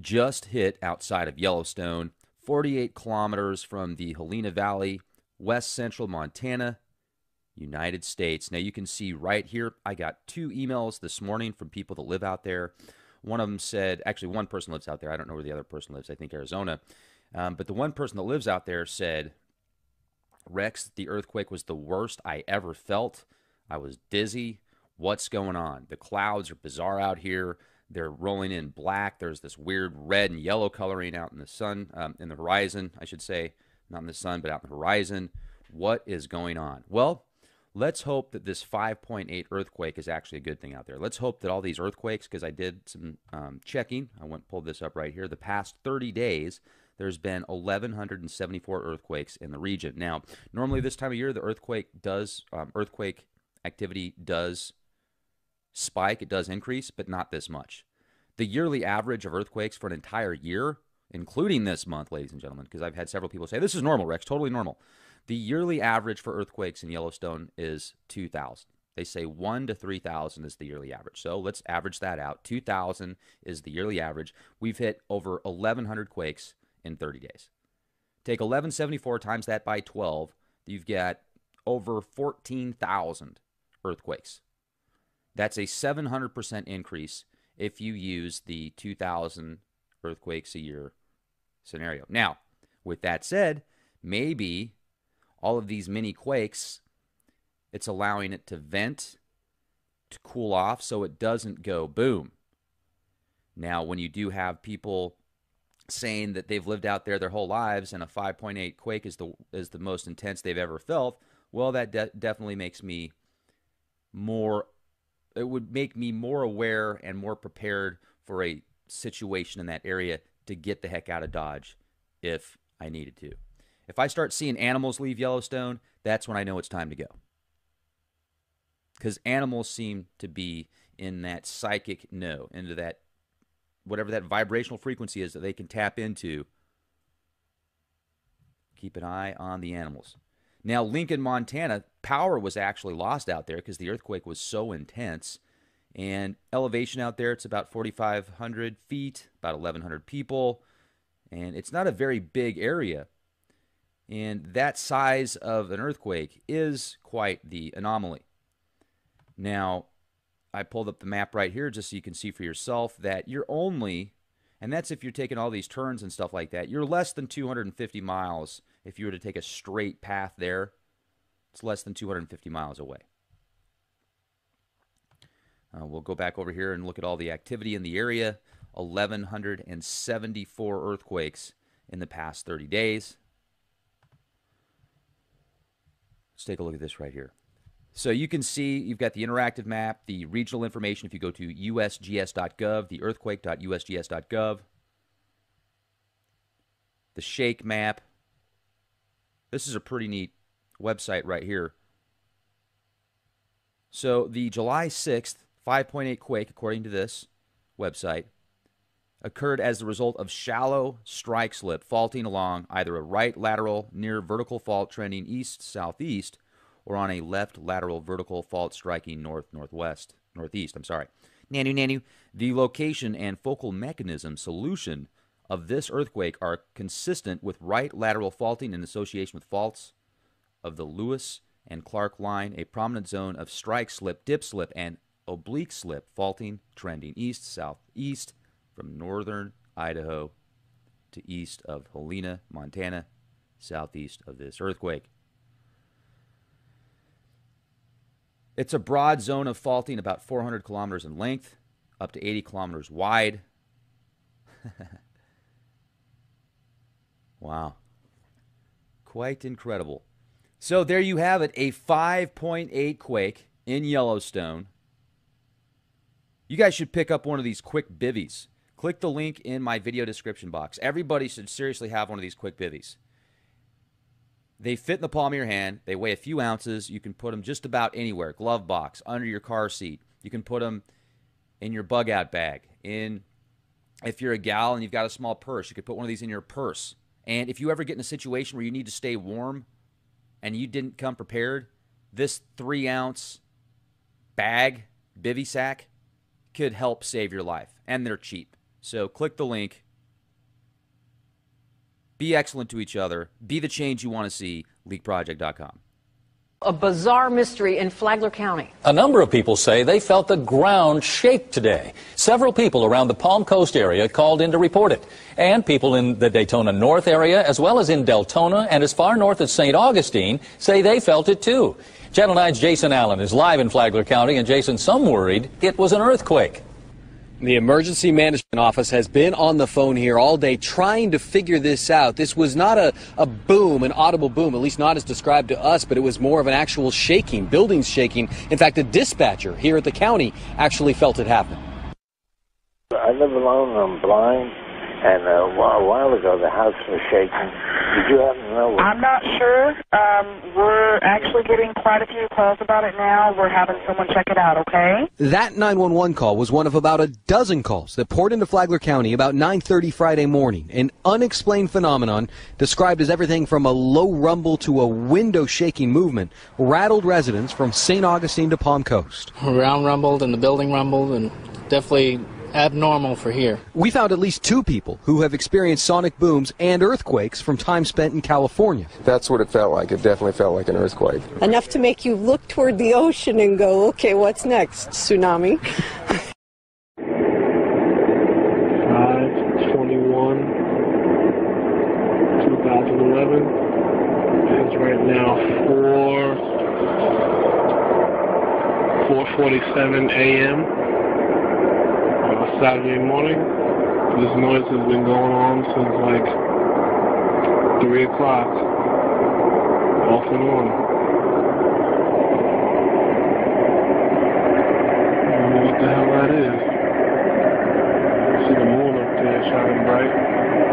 just hit outside of Yellowstone, 48 kilometers from the Helena Valley, west central Montana, United States. Now you can see right here, I got two emails this morning from people that live out there. One of them said, actually, one person lives out there. I don't know where the other person lives. I think Arizona. Um, but the one person that lives out there said, Rex, the earthquake was the worst I ever felt. I was dizzy. What's going on? The clouds are bizarre out here. They're rolling in black. There's this weird red and yellow coloring out in the sun, um, in the horizon, I should say. Not in the sun, but out in the horizon. What is going on? Well, let's hope that this 5.8 earthquake is actually a good thing out there. Let's hope that all these earthquakes, because I did some um, checking, I went pulled this up right here. The past 30 days, there's been 1,174 earthquakes in the region. Now, normally this time of year, the earthquake does um, earthquake activity does spike, it does increase, but not this much. The yearly average of earthquakes for an entire year, including this month, ladies and gentlemen, because I've had several people say this is normal, Rex, totally normal. The yearly average for earthquakes in Yellowstone is 2,000. They say 1 to 3,000 is the yearly average. So let's average that out. 2,000 is the yearly average. We've hit over 1,100 quakes in 30 days. Take 1174 times that by 12, you've got over 14,000 earthquakes. That's a 700% increase if you use the 2,000 earthquakes a year scenario. Now, with that said, maybe all of these mini quakes, it's allowing it to vent, to cool off so it doesn't go boom. Now, when you do have people saying that they've lived out there their whole lives and a 5.8 quake is the is the most intense they've ever felt, well that de- definitely makes me more it would make me more aware and more prepared for a situation in that area to get the heck out of Dodge if I needed to. If I start seeing animals leave Yellowstone, that's when I know it's time to go. Because animals seem to be in that psychic no, into that whatever that vibrational frequency is that they can tap into. Keep an eye on the animals. Now, Lincoln, Montana, power was actually lost out there because the earthquake was so intense. And elevation out there, it's about 4,500 feet, about 1,100 people. And it's not a very big area. And that size of an earthquake is quite the anomaly. Now, I pulled up the map right here just so you can see for yourself that you're only, and that's if you're taking all these turns and stuff like that, you're less than 250 miles if you were to take a straight path there. It's less than 250 miles away. Uh, we'll go back over here and look at all the activity in the area. 1,174 earthquakes in the past 30 days. Let's take a look at this right here. So you can see you've got the interactive map, the regional information if you go to usgs.gov, the earthquake.usgs.gov, the shake map. This is a pretty neat website right here. So the July 6th 5.8 quake, according to this website, occurred as the result of shallow strike slip faulting along either a right lateral near vertical fault trending east southeast or on a left lateral vertical fault striking north northwest northeast. I'm sorry. Nanu Nanu. The location and focal mechanism solution of this earthquake are consistent with right lateral faulting in association with faults of the Lewis and Clark line, a prominent zone of strike slip, dip slip, and oblique slip faulting trending east southeast from northern Idaho to east of Helena, Montana, southeast of this earthquake. It's a broad zone of faulting about 400 kilometers in length, up to 80 kilometers wide. wow. Quite incredible. So there you have it a 5.8 quake in Yellowstone. You guys should pick up one of these quick bivvies. Click the link in my video description box. Everybody should seriously have one of these quick bivvies. They fit in the palm of your hand. They weigh a few ounces. You can put them just about anywhere glove box, under your car seat. You can put them in your bug out bag. In if you're a gal and you've got a small purse, you could put one of these in your purse. And if you ever get in a situation where you need to stay warm and you didn't come prepared, this three ounce bag, bivy sack, could help save your life. And they're cheap. So click the link. Be excellent to each other. Be the change you want to see. LeakProject.com. A bizarre mystery in Flagler County. A number of people say they felt the ground shake today. Several people around the Palm Coast area called in to report it. And people in the Daytona North area, as well as in Deltona and as far north as St. Augustine, say they felt it too. Channel 9's Jason Allen is live in Flagler County, and Jason, some worried it was an earthquake. The emergency management office has been on the phone here all day trying to figure this out. This was not a, a boom, an audible boom, at least not as described to us, but it was more of an actual shaking, buildings shaking. In fact, a dispatcher here at the county actually felt it happen. I live alone, I'm blind, and uh, a while ago the house was shaking. Did you happen to know? What? I'm not sure. Um, we're actually getting quite a few calls about it now. We're having someone check it out, okay? That 911 call was one of about a dozen calls that poured into Flagler County about 9:30 Friday morning. An unexplained phenomenon described as everything from a low rumble to a window shaking movement rattled residents from St. Augustine to Palm Coast. Around rumbled and the building rumbled and definitely abnormal for here. We found at least two people who have experienced sonic booms and earthquakes from time spent in California. That's what it felt like. It definitely felt like an earthquake. Enough to make you look toward the ocean and go, okay, what's next? Tsunami? 521 2011 is right now 4 4:47 a.m. Saturday morning. This noise has been going on since like three o'clock, off and on. I what the hell that is. See the moon up there shining bright.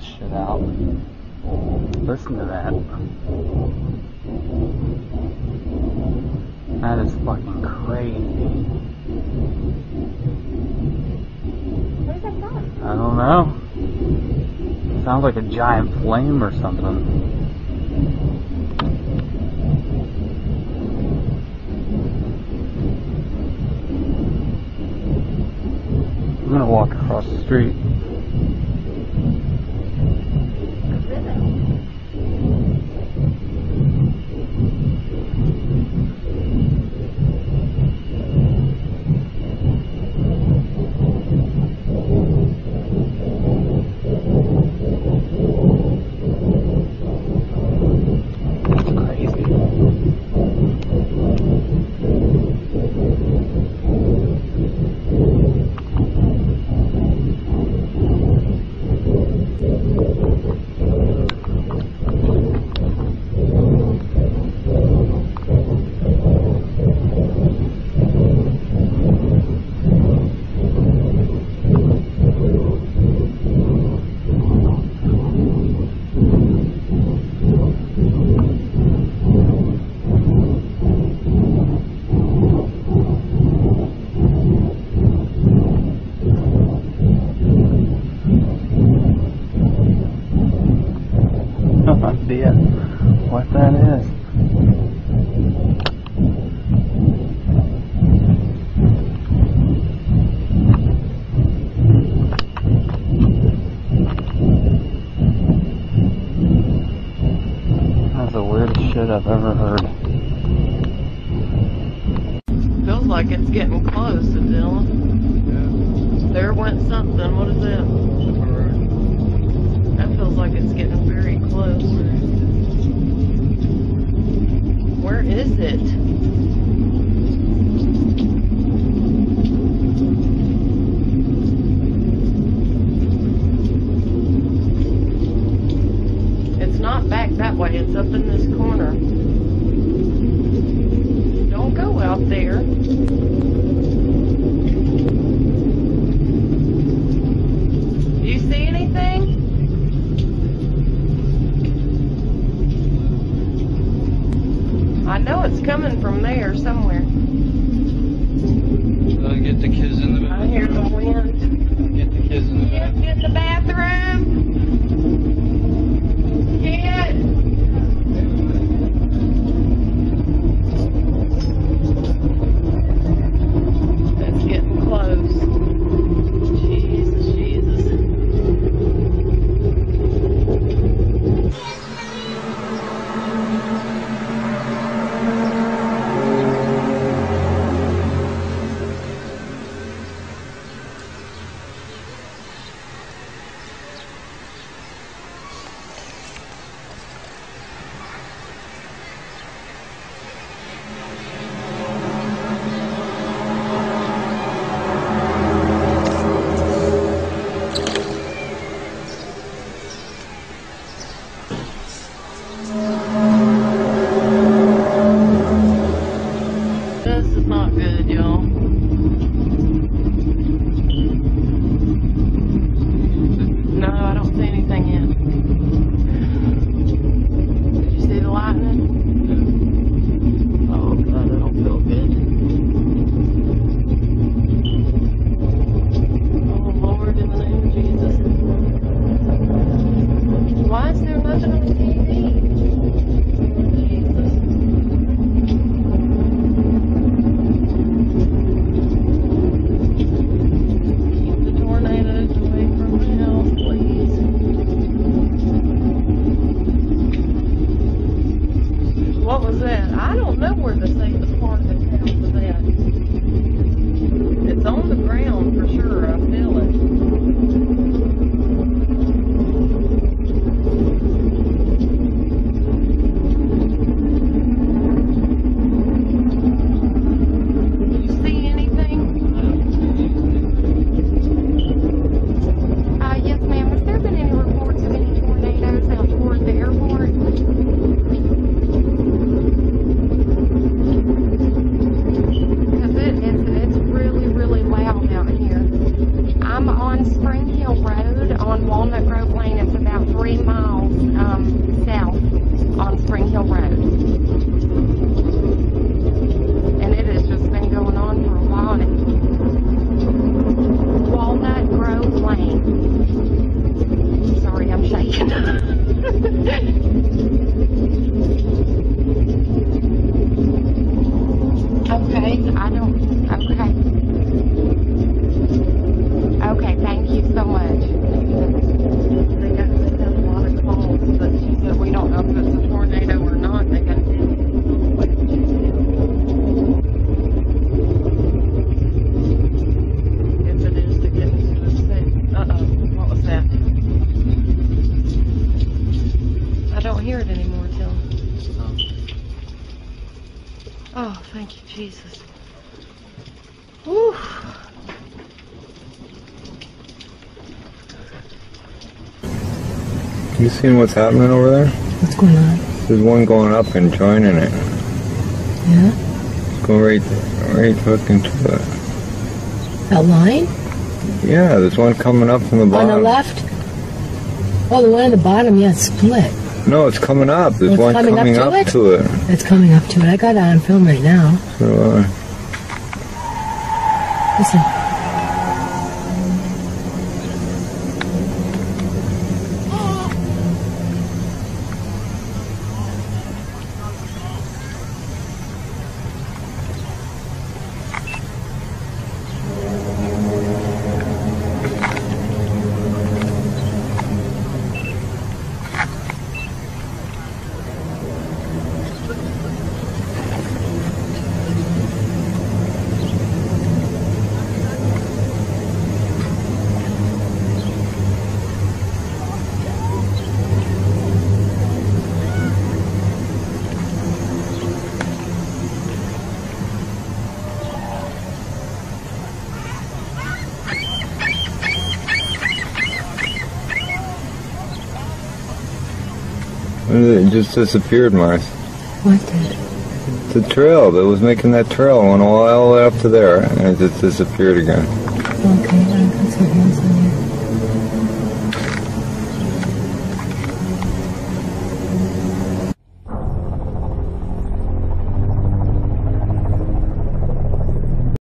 This shit out. Listen to that. That is fucking crazy. Where's that from? I don't know. Sounds like a giant flame or something. I'm gonna walk across the street. Jesus. Whew. You seen what's happening over there? What's going on? There's one going up and joining it. Yeah? Go going right, right fucking to it. That line? Yeah, there's one coming up from the bottom. On the left? Oh, the one at the bottom, yeah, it's split. No, it's coming up. There's oh, one coming, coming up, to, up it? to it that's coming up to it. I got it on film right now. So, uh... Listen. It just disappeared, Mars. What did? The trail that was making that trail went all the way up to there, and it just disappeared again. Okay, I put some hands on you.